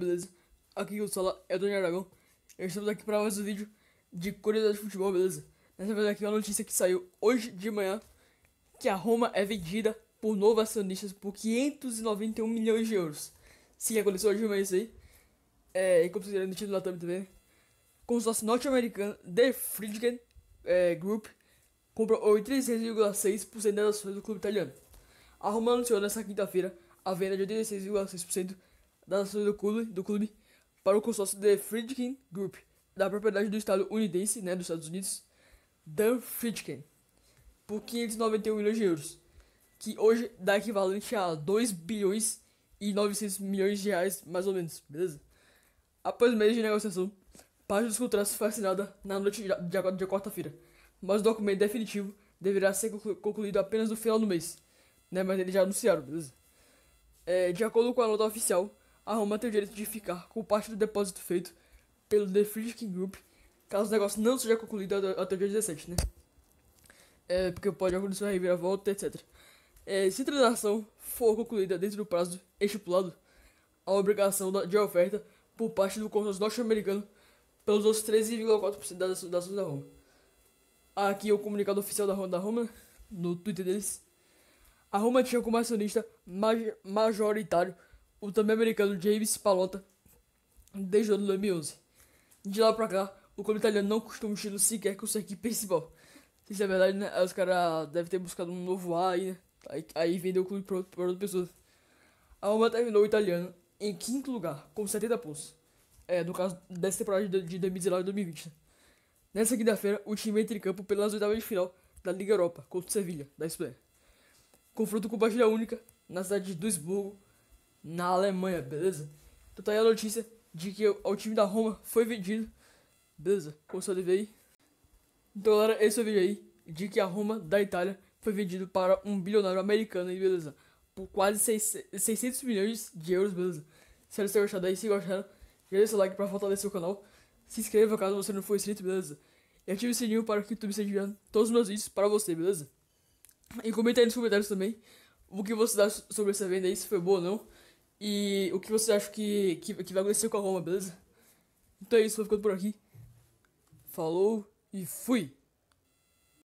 beleza? Aqui eu sou é o Doni Aragão. Estamos aqui para mais um vídeo de curiosidade de futebol, beleza? Dessa vez aqui uma notícia que saiu hoje de manhã que a Roma é vendida por novos acionistas por 591 milhões de euros. Sim, aconteceu hoje de manhã isso aí. É, e como vocês viram no título lá também, consórcio norte-americano The Friedgen é, Group comprou 86,6% das ações do clube italiano. A Roma anunciou nesta quinta-feira a venda de 86,6% das ações do clube, do clube para o consórcio The Friedkin Group, da propriedade do Estado unidense, né, dos Estados Unidos, Dan Friedkin, por 591 milhões de euros, que hoje dá equivalente a 2 bilhões e 900 milhões de reais, mais ou menos, beleza? Após meses de negociação, parte dos contratos foi assinada na noite de, quarta-feira, mas o documento definitivo deverá ser concluído apenas no final do mês, né, mas eles já anunciaram, beleza? É, de acordo com a nota oficial, a Roma tem o direito de ficar com parte do depósito feito pelo The Friedkin Group, caso o negócio não seja concluído até o dia 17, né? É, porque pode acontecer uma reviravolta, etc. É, se a transação for concluída dentro do prazo estipulado, a obrigação de oferta por parte do consórcio norte-americano pelos outros 13,4% das ações da Roma. Aqui é o comunicado oficial da Roma, da Roma no Twitter deles. A Roma tinha como acionista majoritário o também americano James Palota desde o ano 2011. De lá pra cá, o clube italiano não costuma estilo sequer com sua equipe principal. Se isso é verdade, né? Aí os caras devem ter buscado um novo ar aí, né? Aí, aí vendeu o clube pra, pra outra pessoa. A Roma terminou o italiano em quinto lugar, com 70 pontos. É, no caso dessa temporada de 2019 e 2020. Né? Nessa quinta-feira, o time entra em campo pelas oitavas de final da Liga Europa contra o Sevilha, da Espanha. Confronto com partida única na cidade de Duisburgo, na Alemanha, beleza? Então tá aí a notícia de que o, time da Roma foi vendido, beleza? Como você ver aí. Então galera, esse é o vídeo aí de que a Roma da Itália foi vendido para um bilionário americano aí, beleza? Por quase 600 milhões de euros, beleza? Espero que vocês gostado aí, se gostaram, já deixa o like pra fortalecer o canal. Se inscreva caso você não for inscrito, beleza? E ative o sininho para que o YouTube esteja enviando todos os meus vídeos para você, beleza? E comenta aí nos comentários também o que você acha sobre essa venda aí, se foi boa ou não. E o que você acha que, que, que vai acontecer com a Roma, beleza? Então é isso, vou ficando por aqui. Falou e fui!